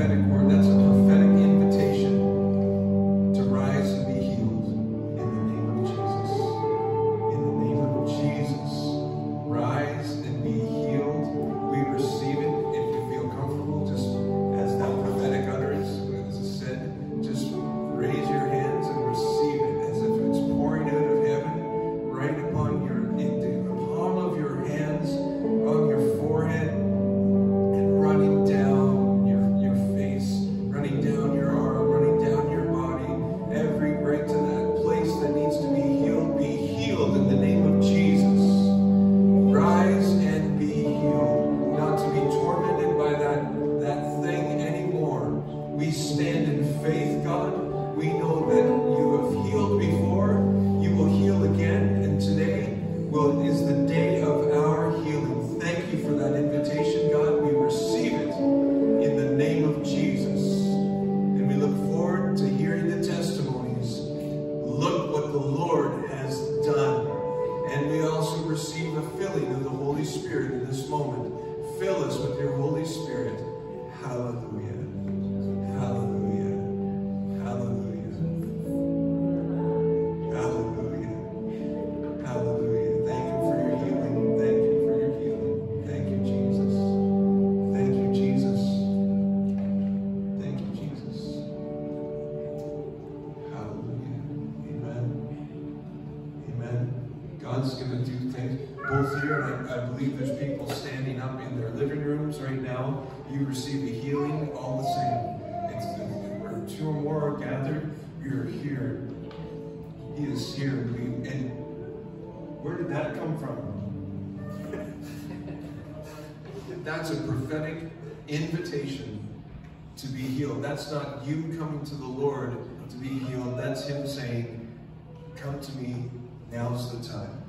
prophetic word. That's believe there's people standing up in their living rooms right now. You receive a healing all the same. It's, where two or more are gathered, you're here. He is here. We, and where did that come from? That's a prophetic invitation to be healed. That's not you coming to the Lord to be healed. That's him saying, come to me, now's the time.